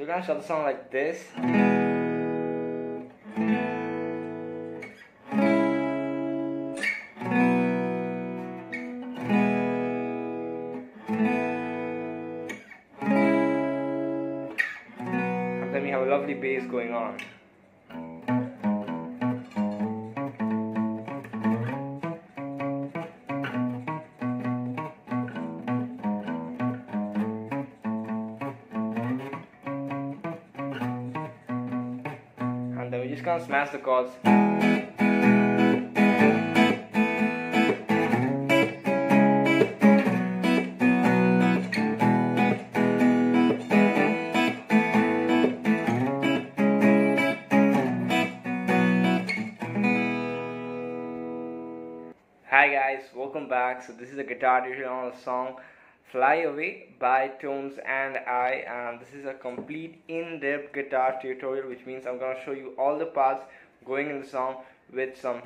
We're gonna start the song like this. And then we have a lovely bass going on. We just gonna smash the chords. Hi guys, welcome back. So this is a guitar tutorial on the song Fly Away by Tones and I and this is a complete in-depth guitar tutorial which means I'm gonna show you all the parts going in the song with some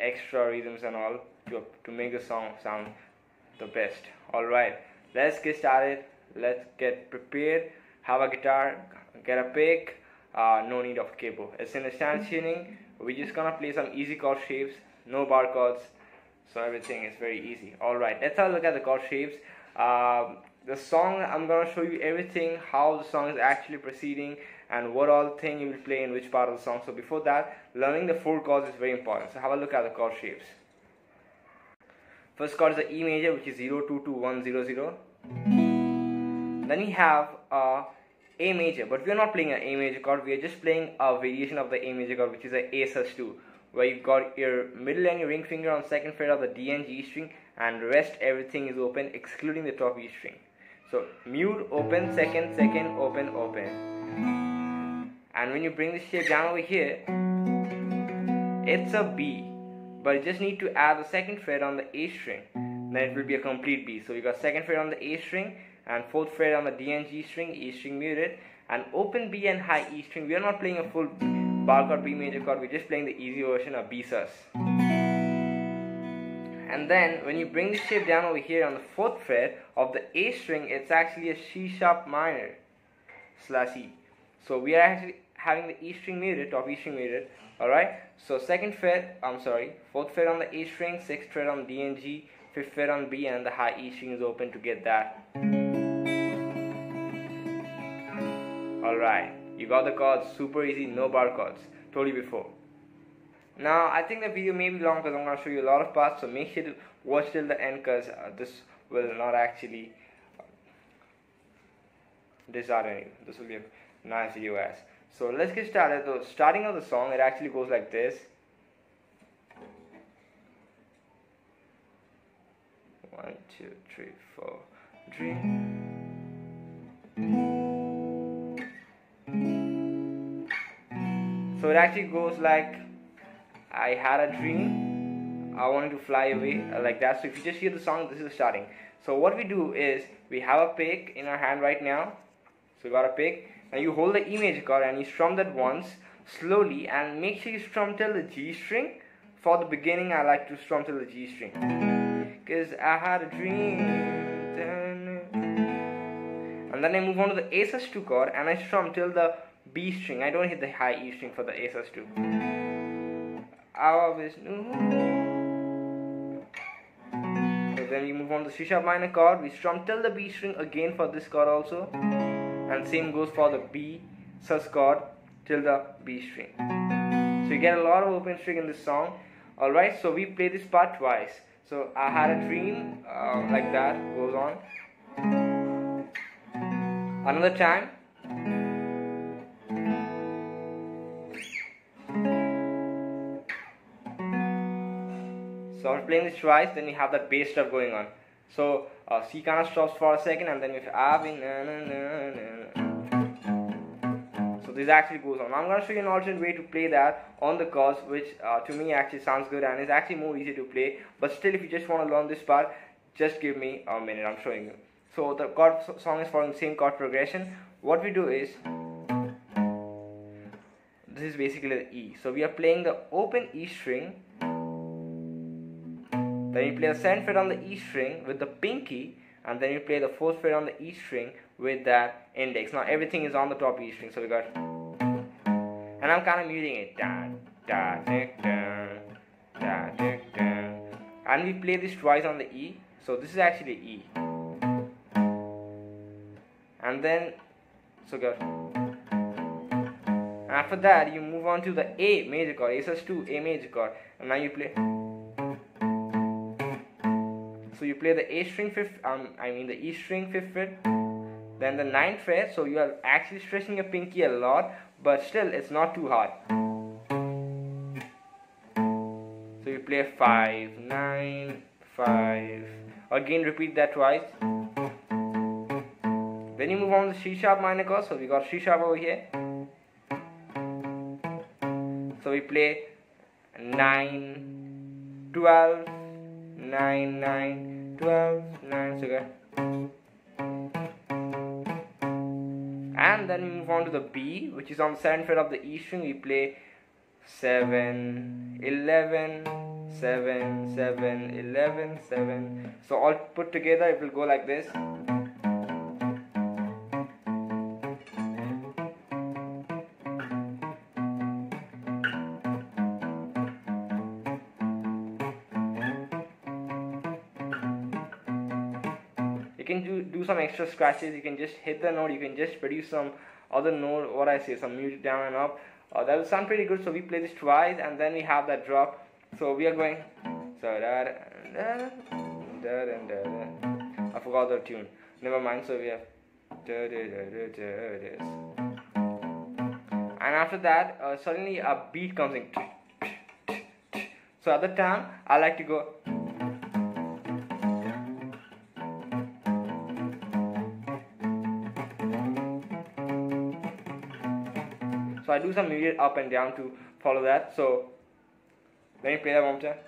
extra rhythms and all to, to make the song sound the best. Alright, let's get started. Let's get prepared. Have a guitar, get a pick, uh, no need of cable. It's in the standard tuning. We're just gonna play some easy chord shapes, no bar chords so everything is very easy. All right let's have a look at the chord shapes. Um, the song i'm gonna show you everything how the song is actually proceeding and what all thing you will play in which part of the song. So before that learning the four chords is very important. So have a look at the chord shapes. First chord is the e major which is 0 2 2 1 0 0 then we have uh, a major but we are not playing an a major chord we are just playing a variation of the a major chord which is a a sus2 where you've got your middle and your ring finger on second fret of the D and G string and rest everything is open excluding the top E string. So mute, open, second, second, open, open. And when you bring the shape down over here, it's a B. But you just need to add the second fret on the A string. Then it will be a complete B. So you got second fret on the A string and fourth fret on the D and G string, E string muted, and open B and high E string. We are not playing a full bar chord, B major chord, we're just playing the easy version of B sus. And then when you bring the shape down over here on the fourth fret of the A string, it's actually a C sharp minor slash E. So we are actually having the E string muted, top E string muted. Alright, so second fret, I'm sorry, fourth fret on the A string, sixth fret on D and G, fifth fret on B, and the high E string is open to get that. Alright, got the chords, super easy, no bar chords. Told you before. Now, I think the video may be long because I'm going to show you a lot of parts, so make sure to watch till the end because uh, this will not actually uh, dishearten you. This will be a nice video as. So let's get started. The starting of the song, it actually goes like this. One, two, three, four. Dream. So it actually goes like I had a dream, I wanted to fly away, uh, like that. So if you just hear the song, this is starting. So what we do is we have a pick in our hand right now. So we got a pick, and you hold the E major chord and you strum that once slowly, and make sure you strum till the G string. For the beginning, I like to strum till the G string, cause I had a dream. And then I move on to the A sus2 chord and I strum till the B string. I don't hit the high E string for the A sus2. I always. So then we move on to C sharp minor chord. We strum till the B string again for this chord also. And same goes for the B sus chord till the B string. So you get a lot of open string in this song. Alright, so we play this part twice. So I had a dream, uh, like that, goes on. Another time. So after playing this twice, then you have that bass stuff going on. So uh, C kind of stops for a second, and then if I've been so this actually goes on. I'm gonna show you an alternate way to play that on the chords, which uh, to me actually sounds good and is actually more easy to play. But still, if you just want to learn this part, just give me a minute. I'm showing you. So the chord song is following the same chord progression. What we do is this is basically the E. So we are playing the open E string. Then you play the second fret on the E string with the pinky, and then you play the fourth fret on the E string with that index. Now everything is on the top E string, so we got, and I'm kind of muting it. And we play this twice on the E, so this is actually E. And then, so go. After that, you move on to the A major chord, A sus 2, A major chord, and now you play. So you play the A string fifth, um, I mean the E string fifth fret, then the ninth fret. So you are actually stretching your pinky a lot, but still it's not too hard. So you play five, nine, five. Again, repeat that twice. Then you move on to C sharp minor chord. So we got C sharp over here. So we play 9, 12, 9, 9, 12, 9, so And then we move on to the B, which is on the 7th fret of the E string. We play 7, 11, 7, 7, 11, 7. So all put together it will go like this. Can do, do some extra scratches. You can just hit the note. You can just produce some other note what I say some music down and up. Uh, that will sound pretty good. So we play this twice and then we have that drop. So we are going so da da da da da da, da. I forgot the tune. Never mind. So we have da da da da da this and after that uh, suddenly a beat comes in. So at the time I like to go I do some immediate up and down to follow that. So let me play that one more time.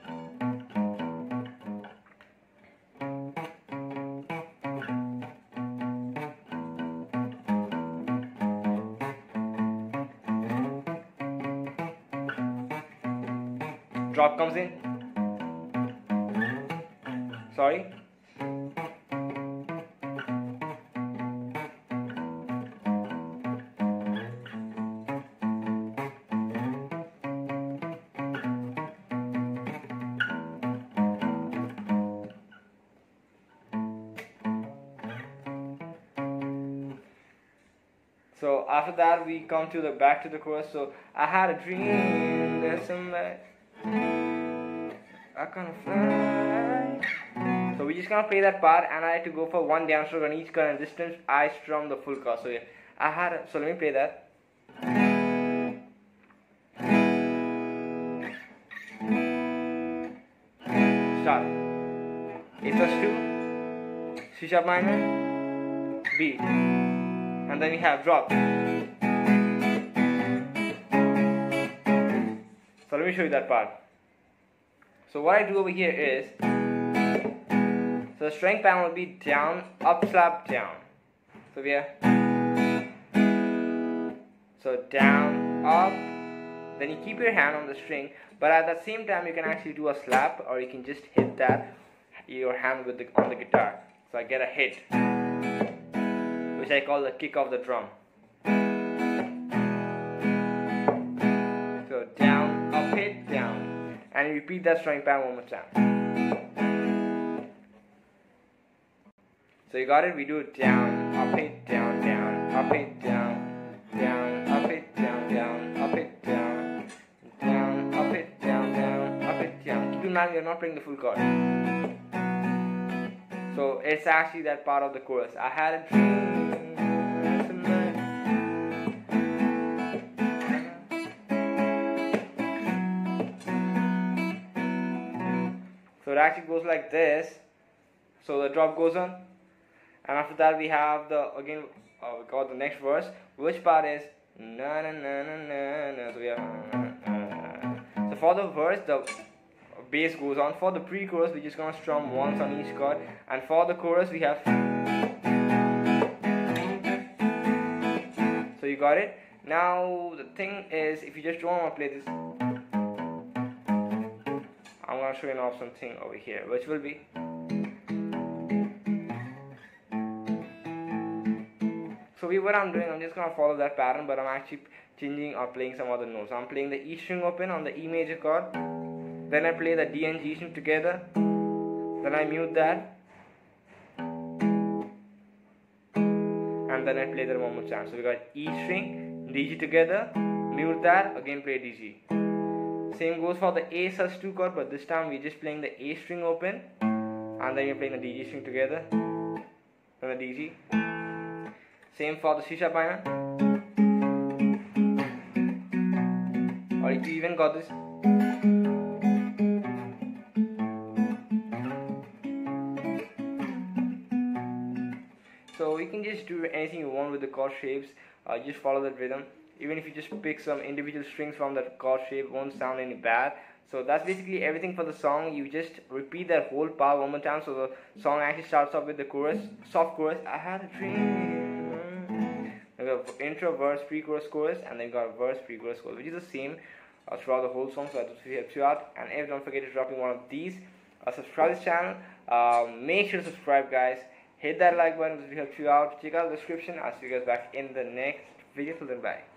Drop comes in. Sorry. After that we come to the back to the chorus. So I had a dream that I gonna fly. So we just gonna play that part and I had to go for one downstroke on each current distance. I strum the full chord. So yeah, I had a, so let me play that. Start. A sus two, C sharp minor, B and then you have drop. Me show you that part. So what I do over here is, so the string pattern will be down, up, slap, down. So we have, so down, up, then you keep your hand on the string, but at the same time you can actually do a slap or you can just hit that, your hand with the, on the guitar. So I get a hit which I call the kick of the drum. And repeat that string pattern one more time. So you got it? We do it down, up, hit, down, down, up, hit, down, down, up, hit, down, down, up, hit, down, down, up, hit, down, down, up, hit, down. Keep in mind you're not playing the full chord. So it's actually that part of the chorus. I had a dream. Actually goes like this. So the drop goes on, and after that we have the again uh, we got the next verse, which part is na na na na na na. So we have so for the verse the bass goes on. For the pre-chorus we're just gonna strum once on each chord, and for the chorus we have. So you got it. Now the thing is, if you just don't want to play this. I'm gonna show you an awesome thing over here, which will be? So we, what I'm doing, I'm just gonna follow that pattern, but I'm actually changing or playing some other notes. I'm playing the E string open on the E major chord, then I play the D and G string together, then I mute that, and then I play that one more time. So we got E string, DG together, mute that, again play DG. Same goes for the A sus2 chord, but this time we're just playing the A string open, and then you're playing the DG string together, then the DG. Same for the C sharp minor. Or you even got this. So you can just do anything you want with the chord shapes. Uh, just follow that rhythm. Even if you just pick some individual strings from that chord shape, it won't sound any bad. So that's basically everything for the song. You just repeat that whole part one more time. So the song actually starts off with the chorus, soft chorus. I had a dream. We got intro, verse, pre-chorus, chorus, and then you got verse, pre-chorus, chorus, which is the same uh, throughout the whole song. So that helps you out. And if don't forget to drop in one of these, uh, subscribe this channel. Um, make sure to subscribe, guys. Hit that like button. This will help you out. Check out the description. I'll see you guys back in the next video. Till then, bye.